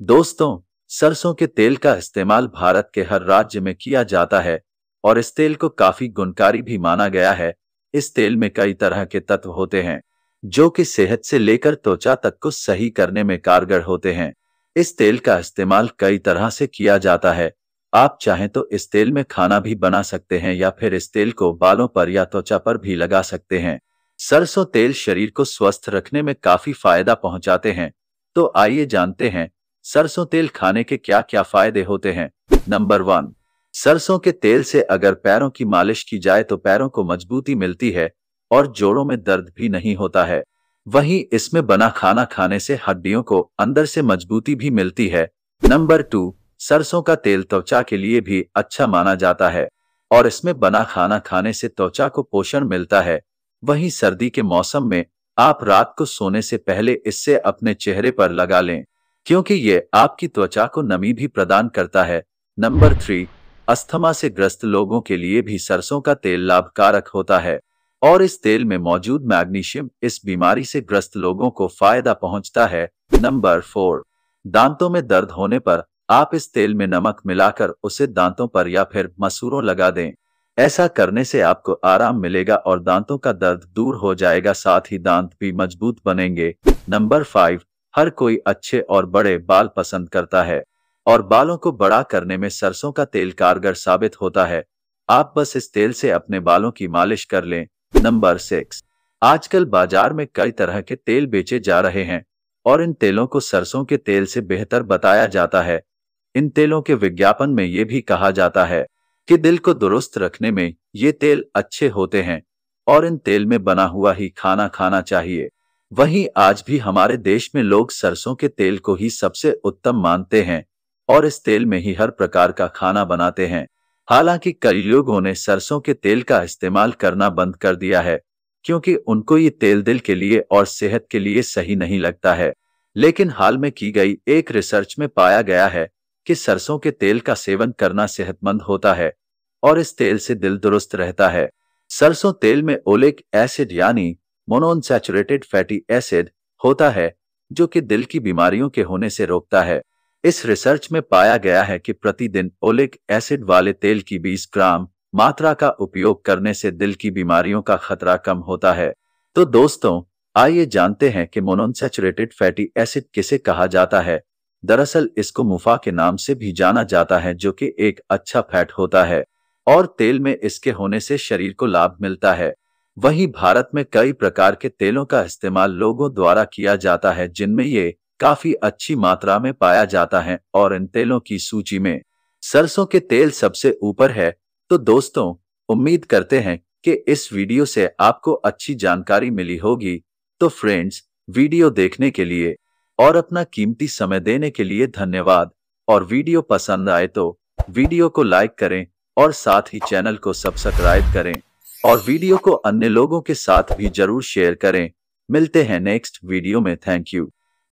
दोस्तों, सरसों के तेल का इस्तेमाल भारत के हर राज्य में किया जाता है और इस तेल को काफ़ी गुणकारी भी माना गया है। इस तेल में कई तरह के तत्व होते हैं, जो कि सेहत से लेकर त्वचा तक को सही करने में कारगर होते हैं। इस तेल का इस्तेमाल कई तरह से किया जाता है। आप चाहें तो इस तेल में खाना भी बना सकते हैं या फिर इस तेल को बालों पर या त्वचा पर भी लगा सकते हैं। सरसों तेल शरीर को स्वस्थ रखने में काफ़ी फ़ायदा पहुंचाते हैं। तो आइए जानते हैं सरसों तेल खाने के क्या क्या फ़ायदे होते हैं? नंबर वन सरसों के तेल से अगर पैरों की मालिश की जाए तो पैरों को मजबूती मिलती है और जोड़ों में दर्द भी नहीं होता है। वहीं इसमें बना खाना खाने से हड्डियों को अंदर से मजबूती भी मिलती है। नंबर टू सरसों का तेल त्वचा के लिए भी अच्छा माना जाता है और इसमें बना खाना खाने से त्वचा को पोषण मिलता है। वहीं सर्दी के मौसम में आप रात को सोने से पहले इससे अपने चेहरे पर लगा लें। क्योंकि ये आपकी त्वचा को नमी भी प्रदान करता है। नंबर थ्री, अस्थमा से ग्रस्त लोगों के लिए भी सरसों का तेल लाभकारक होता है। और इस तेल में मौजूद मैग्नीशियम इस बीमारी से ग्रस्त लोगों को फ़ायदा पहुँचता है। नंबर फोर, दांतों में दर्द होने पर आप इस तेल में नमक मिलाकर उसे दांतों पर या फिर मसूरों लगा दें। ऐसा करने से आपको आराम मिलेगा और दांतों का दर्द दूर हो जाएगा, साथ ही दांत भी मज़बूत बनेंगे। नंबर फाइव हर कोई अच्छे और बड़े बाल पसंद करता है, और बालों को बड़ा करने में सरसों का तेल कारगर साबित होता है। आप बस इस तेल से अपने बालों की मालिश कर लें। Number six. आजकल बाज़ार में कई तरह के तेल बेचे जा रहे हैं, और इन तेलों को सरसों के तेल से बेहतर बताया जाता है। इन तेलों के विज्ञापन में ये भी कहा जाता है कि दिल को दुरुस्त रखने में ये तेल अच्छे होते हैं, और इन तेल में बना हुआ ही खाना खाना चाहिए। वहीं आज भी हमारे देश में लोग सरसों के तेल को ही सबसे उत्तम मानते हैं और इस तेल में ही हर प्रकार का खाना बनाते हैं। हालाँकि कई लोगों ने सरसों के तेल का इस्तेमाल करना बंद कर दिया है, क्योंकि उनको ये तेल दिल के लिए और सेहत के लिए सही नहीं लगता है। लेकिन हाल में की गई एक रिसर्च में पाया गया है कि सरसों के तेल का सेवन करना सेहतमंद होता है और इस तेल से दिल दुरुस्त रहता है। सरसों तेल में ओलिक एसिड यानी मोनोनसेचुरेटेड फैटी एसिड होता है, जो कि दिल की बीमारियों के होने से रोकता है। इस रिसर्च में पाया गया है कि प्रतिदिन ओलिक एसिड वाले तेल की 20 ग्राम मात्रा का उपयोग करने से दिल की बीमारियों का खतरा कम होता है। तो दोस्तों, आइए जानते हैं कि मोनोनसेचुरेटेड फैटी एसिड किसे कहा जाता है। दरअसल, इसको मुफा के नाम से भी जाना जाता है, जो कि एक अच्छा फैट होता है, और तेल में इसके होने से शरीर को लाभ मिलता है। वहीं भारत में कई प्रकार के तेलों का इस्तेमाल लोगों द्वारा किया जाता है, जिनमें ये काफ़ी अच्छी मात्रा में पाया जाता है, और इन तेलों की सूची में सरसों के तेल सबसे ऊपर है। तो दोस्तों, उम्मीद करते हैं कि इस वीडियो से आपको अच्छी जानकारी मिली होगी। तो फ्रेंड्स, वीडियो देखने के लिए और अपना कीमती समय देने के लिए धन्यवाद। और वीडियो पसंद आए तो वीडियो को लाइक करें और साथ ही चैनल को सब्सक्राइब करें। और वीडियो को अन्य लोगों के साथ भी ज़रूर शेयर करें। मिलते हैं नेक्स्ट वीडियो में। Thank you